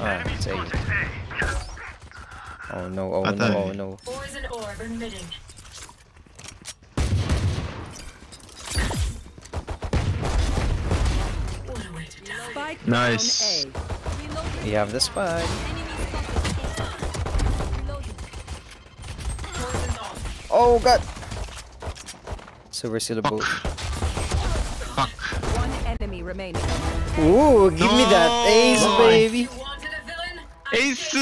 Ah, it's A. Oh no, oh Patay. no, oh no. Poison orb emitting. What a way to die. Spike Nice. down A. We have the spike. Oh god! So we're still a boat. Fuck. One enemy remaining. Ooh, give me that No! ace, Nice. baby! エイス